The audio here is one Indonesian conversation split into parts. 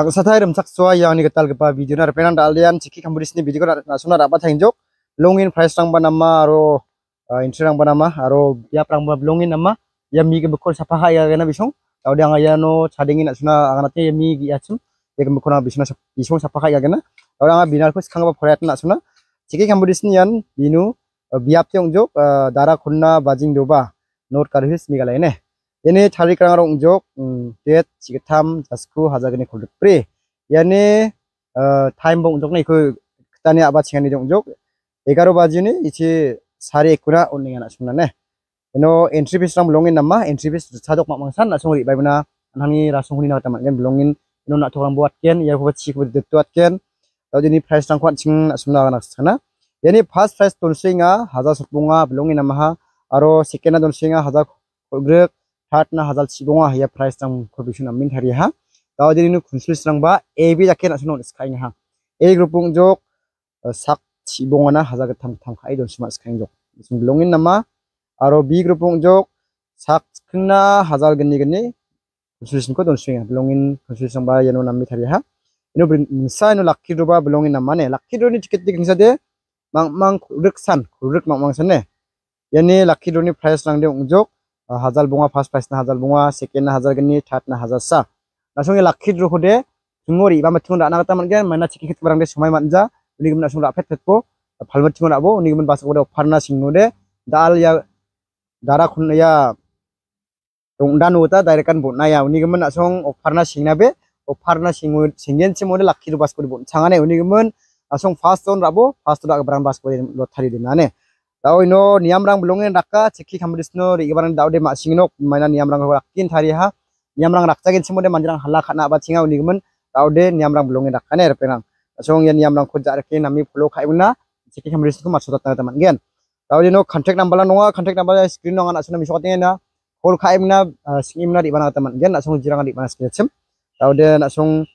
Tangsathai rimsak suwa yang ni ketal kepa video na repenan dalian ciki kambudis ni video na nasuna dapat hengjok longin price rang banama aro entry rang banama aro biap rang ba longin nama ya mi ke bekol sapa ha ya gana bisong tau dia ngaya no chadingin nasuna angatnya ya mi gi achum ya ke bekol na bisona bisong sapa ha ya gana tau dia binar ko skang ba phorayat nasuna ciki kambudis ni yan binu biap tiong jok dara khunna bajing doba note karhis mi galai ne 얘네 자리 가랑으로 웅족 음댓 지그탐 자스쿠 하자그니 골드프리 얘네 어 타임봉 웅족네 그 그다니 아바 칭하니 웅족 에가로 바지니 이치 사리 있구나 온링 하나 숨나네 에노 엔트리비스랑 물롱인 남마 엔트리비스 차족 막망산 나송을 이바이브나 안항이 라송훈이 나왔다만 겐 물롱인 이노 나토랑 보았겐 예고바 치고 듣도왔겐 어디니 프라이스랑 관칭 숨나가 낙스나 얘네 파스 프라이스 돈스윙아 하자 속봉아 물롱인 남마 아로 세케나 돈스윙아 하자 골그럭 na hazal chibonga ya price tang provision amin thari ha taw dini nu khunsul strang ba a b jakke na suno skai ha a group ung jok sak chibonga na hazal tham tham khai don sma skai jok sum belongin nama aro b group ung jok sak khna hazal gni gni khunsul sin ko don swing belongin khunsul sang ba yano nammi thari ha ino sa ino lakki do ba belongin nama ne lakki do ni ticket dik sa de mang mang riksan rik mang mang san ne yani lakki do ni price rang de ung jok হাজার বঙা first price না হাজার বঙা সেকেন্ড না হাজার গনি থার্ড না হাজার সা না সঙ্গে লাক্ষিত দে চুঙরি বা মাতিং রানা কথা মানগেন মাইনা চিকি খেতে পারে সময় মানজা, উনি গমন আসুন রাফেত ফেতপো ফালমা তিং রাবো উনি গমন বাসা করে ফারনা দে ডাল ইয়া দারা খুনয়া রংদান ওটা ডাইরেক্ট বনায়া উনি গমন আসং অফারনা সিংনাবে অফারনা সিং সিংগেন সিমোদে লাক্ষিত বাস করে বোন ছাঙানে উনি গমন আসং ফার্স্ট রাবো ফার্স্ট রাগ বাস করে লথারি দিনানে Tau ino niam rang belongin raka ceki kambudisno ri ibaran dau de masingno mainan niam rang rakin thari ha. Niam rang rakca gen semode manjang hala khana ba cinga uni gemen dau de niam rang belongin raka ne repenang. Yan niam rang khujja rake nami polo khaibuna ceki kambudisno masut ta teman gen. Tau dino contact number la nonga contact number screen nonga na suna misok na kol khaibuna singimna di bana teman gen na song jirang di bana screen sem tau de na song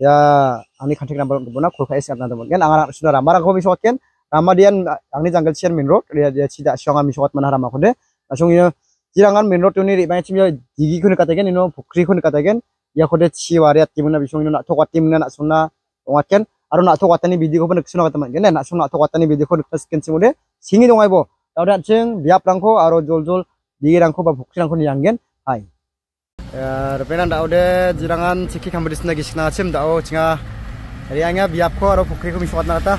ya ani contact number buna kol khai sing teman gen. Angara suna ramara ko misok ken Ramadian angni janggal sian main road dia dia cida syonga mi shot mana rama kode langsung ini jirangan main road ini banyak cimya gigi kun katakan ini pukri kun katakan ya kode ci wariat timna bisung ini nak tokat timna nak sunna ngatkan aru nak tokat ini video ko nak sunna kataman gene nak sunna tokat ini video ko skin simude singi dongai bo. Tau dan ceng biap rangko aru jol jol digi rangko ba pukri rangko ni yanggen hai. Ya repenan dak udah jirangan ciki kambedis nagi sikna cim dak oh cenga riangnya biap ko aru pukri ko mi shot kata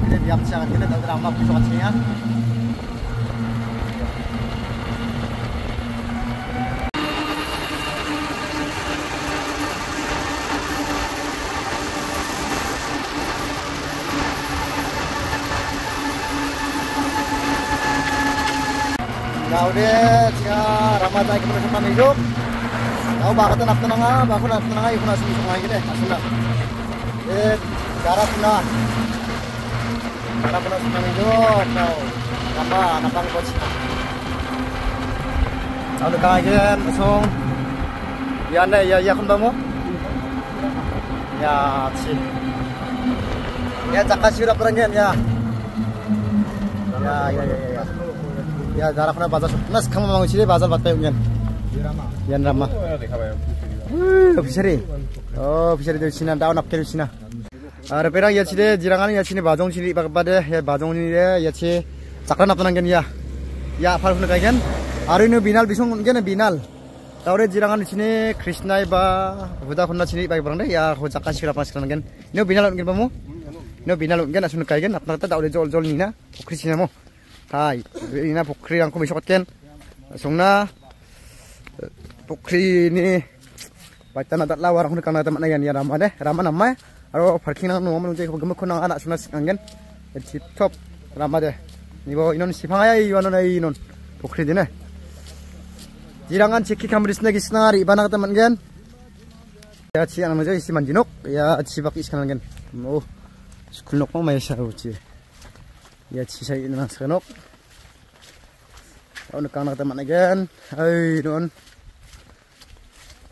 kita biar siang kita tak drama pusat sini Nah udah jika Ramadan kita bersama hidup. Tahu bakal tenang tenang ah, bakal tenang ikut nasi sungai gitu deh, asal Eh, cara tenang. Para pala sa namin doon. No. Napa, napang coach na. Ano ka ngayon? Masong. Yan na, ya, ya kung mo? Ya, si. Ya, tsaka sirap rin yan, ya. Ya, ya, ya, ya. Ya, darah na bazar. Nas kamu mau sini bazar bat payung yan. Yan Rama. Oh, fishery. Oh, fishery dari sini. Daun apkel sini. আর পেরা ইয়াছি রে জিরাঙানি ইয়াছি নি বাজং চিনি বা বাদে হে বাজং নি রে ইয়াছি চাকরা না ইয়া ইয়া আফার হুন গাইগেন আর ইনু বিনাল বিসং গেন বিনাল তাওরে জিরাঙানি চিনি কৃষ্ণাই বা বুদা খন্না চিনি বাই বরাং রে ইয়া হো চাকা সিরা পাস করাঙ্গেন নিও বিনাল গেন বামু নিও বিনাল গেন আসুন গাইগেন আপনা তা দাওরে জল জল নি না পুখরি চিনা তাই ইনা পুখরি রাং কমিশ কতকেন সংনা পুখরি নি বাইতা না দাতলা ওয়ার হুন কানা তা মানা গেন aro parking nang no mang jai gemuk kunang anak suna anggen tip top rama de ibo inon sipangaya iwano na inon pokri dine jirangan ceki kamris nagi senari ibana kata mangen Ya ci anak aja isi manjinok ya ci bak is kanan kan. Oh sekolah nok mau main ci. Ya ci saya ini nang sekanok. Oh nak anak teman again. Hai non.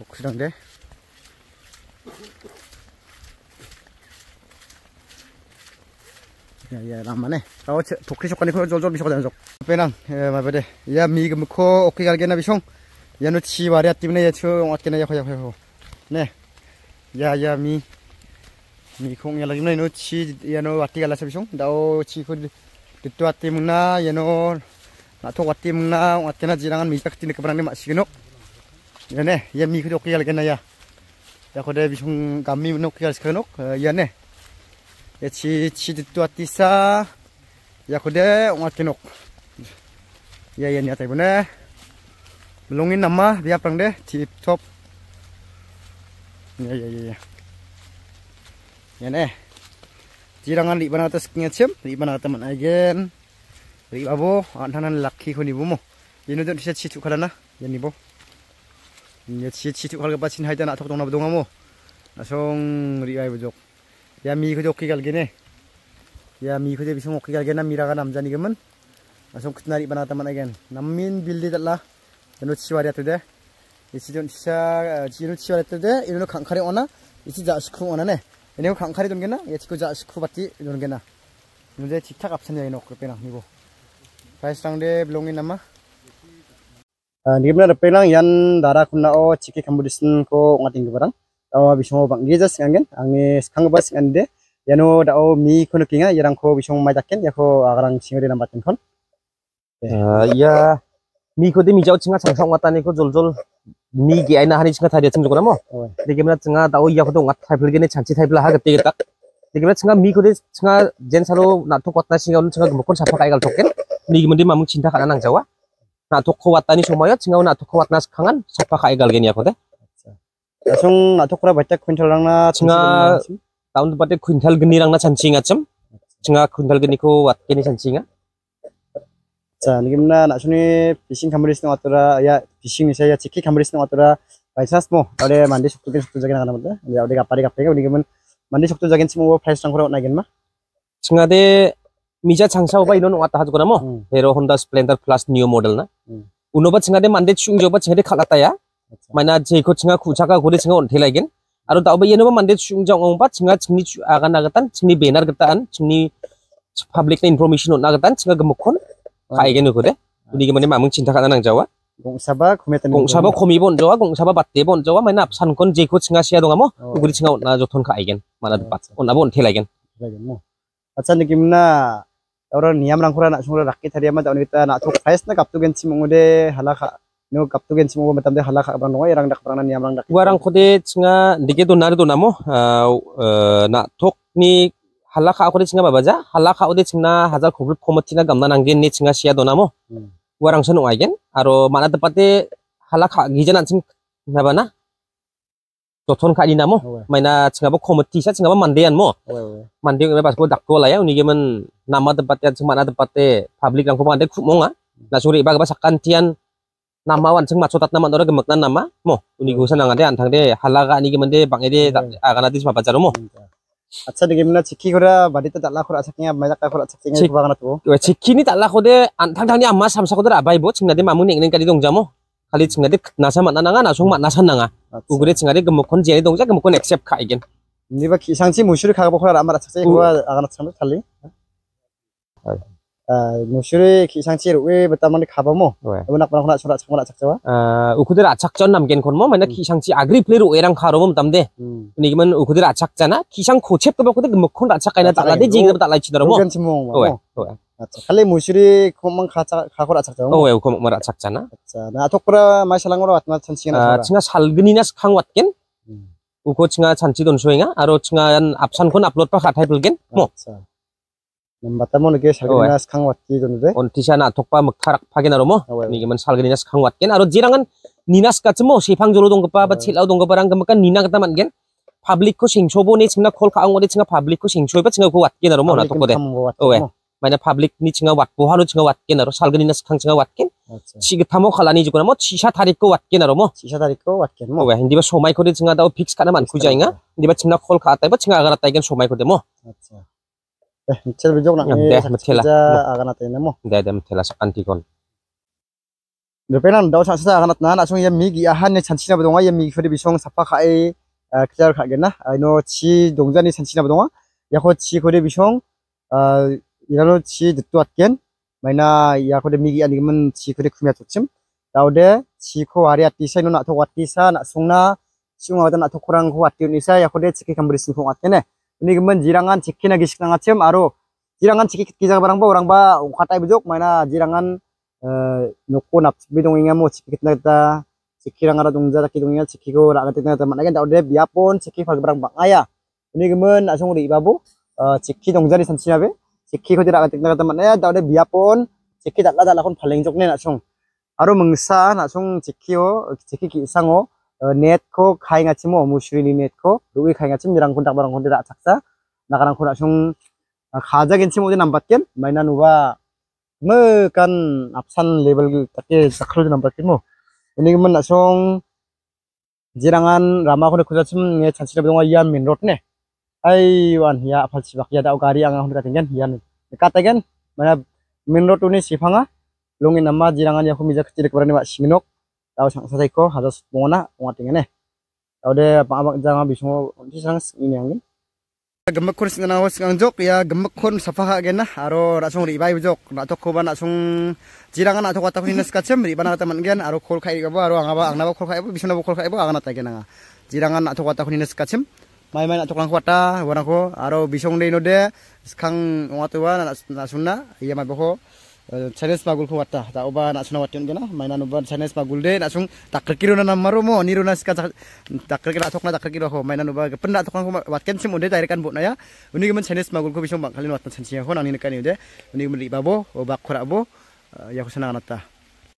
Kok sedang deh. ya ramane aw thokri chokani ko jol jol bisok jan jok penang ma bede ya mi gum ko okki gal gena bisong ya no chi wari atti ne ya chu at gena ya khoya khoya ne ya ya mi mi khong ya lagim ne no chi ya no atti gal sa bisong dao chi ko dittu atti mungna ya no na thok atti mungna at gena jirangan mi tak tin kabrang ne ma signo ya ne ya mi ko okki gal gena ya ya ko de bisong gammi no okki gal signo ya ne ya chi chi ditu ati sa ya nok ya ya ni atai bune belongin nama dia prang de tip top Ya ya ya ya. Ya nih. Jirangan li bana atas kengnya cem, li bana teman agen. Li abo, antanan laki ko ni bumo. Yino don siya citu kalana, yan ni bo. Ya siya citu kal kapacin hai na tok tong na bedong mo. Asong ri ay 야 미그 좋게 갈게네. 야 미그 제비 송 오게 갈게나 미라가 남자니 그면? 송 아, 그날 이번 하다만 하겐 남민 빌리 달라. 이노 치와리 했대. 이 시즌 시작 이노 치와리 했대. 이노 강카리 오나? 이치 자식쿠 오나네. 이노 강카리 돈게나? 예 치고 자식쿠 받지 이런 게나? 문제 직탁 앞선이야 이노 그렇게나 이거 바이스랑데 블롱이 남아? 아, ni gimana pelang yan dara kuna o ciki kambudisin ko ngating barang tawa bisong bang. Gejas ngangen angi skang bas ngande yano dao mi kono kinga yarang ko bisong majaken yako agarang singere nambaten kon. Ya mi ko de mi jaw chinga changsang watani ko jol mi gi aina hani chinga thari chung jogna mo. Dege mena chinga da o ya ko ngat thai philge ne chanchi thai phila ha gate tak. Dege mena chinga mi ko de chinga jen salo na to kotna singa un chinga gumokon sapa kai gal token mi gi mende mamung cinta kana nang jawa na to ko watani somoyo chinga na to ko watna khangan sapa kai gal gen ya ko de langsung na to kura baca kuintal rang na chinga tahun tempatnya kuintal geni rang na chanchi ngacem chinga kuintal geni ko wat keni chanchi nga 자, 니김나 나중에 비싱 카메리스 나왔더라. 야, 비싱 saya ciki 카메리스 나왔더라. 바이사스 뭐, 어레 만디 속도긴 속도적인 나가는 건데. 야, 우리가 빠리 갑자기 우리 그러면 만디 속도적인 친구 프라이스 랑 걸어 나긴 마. 칭아데 미자 장사오바 이런 왔다 하죠 그러면 베로 혼다 스플렌더 플러스 뉴 모델 나. 우노바 칭아데 만데 충저바 칭아데 칼라타야. mana j i ko c h i n g a k u chaka gore chinga on thelai gen aro ta ba yeno ba mande chung jang ong ba chinga c h i n g i chu aga na gatan c h i n g i benar gatan c h i n g i public information on agatan chinga gmukhon khai gen ko de uni g i m a n e mamung chinta kana nang jawa Gong saba kome t e n gong saba kome bon jawa gong saba bate bon jawa mana san kon j i k o c h i n g a s i a d o n g a m o k u r i c h i n g a o n a j o t o n ka i g e n mana d u p a t o n a b o n t e l a g i n a c h a n i g i m na. Orang niam rangkuran nak sungguh rakyat hari amat, orang kita 느낌나 여러 니암랑 코라 나중으로 락게 다리야마 다오니까 나쪽 파이스나 갑두겐 팀 오데 할라카 no kaptu gen chimongo matam de halaka bang no erang dak prana niam rang dak warang khode chinga dige do nar do namo. Na thok ni halaka aku singa babaja halaka ode cingna hajar kubul komotina gamna nanggen ni cinga sia donamo hmm. warang sonu aigen aro mana tepate halaka gijanan cing nabana joton ka dinamo maina cinga bo komoti sa cinga mandean mo. Mande ngi pas ko dakko la ya. Uni gemen nama tepate cing mana tepate public lang ko mande kumonga na suri ba ba sakantian nama wan cing macotat nama ora gemek nama mo uni gusan nangade antang de halaka ni gemende bangede agana dis babajaro mo আচ্ছা দেখি মানে চিকি করা বাড়িতে তালা করা আছে কিনা মাইলা করা আছে কিনা কুবা kana tuh চিকি ni তালা kode antang tang ni amma samsa kode abai bo cingna de mamun ning kali dong jamo kali cingna de nasa mat nanga nasung mat nasa nanga ugure cingna de gemukon jeni dong ja gemukon accept ka igen ni ba ki sangsi musyri kaga bokora amara sakse নুচুৰে কিছাংচি ৱেটামানে খাবমো উখুদৰ আচাকচন নাম কেনখন মই মানে কিছাংচি আগ্ৰি ফ্লেৰ ৱেৰাং খাৰম তাম দে ইমান উখুদৰ আচাক জানা কিছাং খোচেপ কৰিব খোজে মুখখন আচাক কাইনা তালা দে জিঙিব তালাইছি ধৰ খালি মুচুৰি খমান খাখৰ আচাক যাব ঔ উখম মৰ আচাক জানা আচ্ছা না আঠকৰা মাইছালাঙৰ আত্মা চানচি না চিঙা শালগনি না খাং ৱাটকেন উখ চিঙা চানচি দনছৈঙা আৰু চিঙা আপচানখন আপলোড পা খাঠাই ফুলকেন আচ্ছা Nambatamo nage salgina skang watki donde. On tisana tokpa mukarak pagina romo. Nige man salgina skang watken aro jirangan ninas katsmo sipang jolo dong kepa bat silau dong keparang kemakan nina ketaman gen. Public ko singchobo ni chinga kol kaang wadi chinga public ko singchobo bat chinga ko cing nakwatki na ro salga na tokode. Owe. 만약 파블릭 니 층아 왔고 하루 층아 왔게나로 살근이나 스캉 층아 왔겐 시그타모 칼라니 주거나 뭐 치샤 다리꺼 왔게나로 뭐 치샤 다리꺼 왔겐 뭐왜 힌디바 소마이코리 층아다오 빅스카나 많고 자잉아 힌디바 층나 콜 가았다 이바 층아 아가랐다 이겐 소마이코데 뭐 Michel bijok nak ni. Deh mithela. Akan atin mo. Deh deh mithela sa antikon. Lepenan daw sa sa akan atna na sung yami gi ahan ni chanchina bodonga yami fri bisong sapa khai clear khagena. Aino chi dongjani chanchina bodonga. Yakho chi kore bisong 일하는 지 늦도 왔겐 마이나 야코데 미기 아니면 지 그리 크미야 좋침 나오데 지코 아리아 띠사이노 나토 왔디사 나 송나 시웅하다 나토 코랑 고 왔디니사 야코데 지키 감브리스 송 왔게네 ini kemen jirangan ciki nagi sik nang acem aro jirangan cikik kiza barang ba orang ba ukata ibu jok maina jirangan nuku nap bidong inga mo cikik kita ciki rang ara dong jada ki dong inga cikigo ra ngat kita mana kan daude biapon cikik fal barang bang aya ini kemen asung ri babu ciki dong jadi sanci nabe cikik ko ra ngat kita mana daude biapon cikik datla datla kon paling jok nen asung aro mengsa asung cikio cikik isang o netko kai nga chimo musri ni netko duwi kai nga chim nirang kun takbarang kun dira chaksa nakarang kun asung khaja gen chimo din ambat ken maina nuwa me kan apsan level take sakhro din ambat kimo ini man asung jirangan rama kun khuja chim nge chansi da bidong ya min rot ne ai wan ya apal sibak ya da gari anga hun katengen yan katagen mana min rot uni sifanga longin nama jirangan ya kumijak chirik barani wa shiminok tahu sang sa ko hadas mona ngatengen ne tahu de pa jangan bismo sang ini angin. Gemek kun sing nawas ngang jok ya gemek kun sapa ka gena aro rasung ri bai jok na tok ko ban asung jirangan atok kata kun ines kacem ri bana teman gen aro kol kai gabo aro angaba angna kol kai bo bisuna kol kai bo angana ta gena jirangan atok kata kun ines kacem mai mai atok lang kota wana ko. Aro bisong de no de skang ngatuwa na sunna iya mai boko Chinese magul ko wata ta oba na suna watin gena maina no ban Chinese magul de na sung takir kiro na namaru mo niru na ska takir kira tok na takir kiro ho maina no ba pen na tok ko watken sim unde direct kan bo na ya uni gemen Chinese magul ko bisong bang kalin watan sansia ho nang ni kan yude uni gemen babo o bak khora bo ya ko sana nata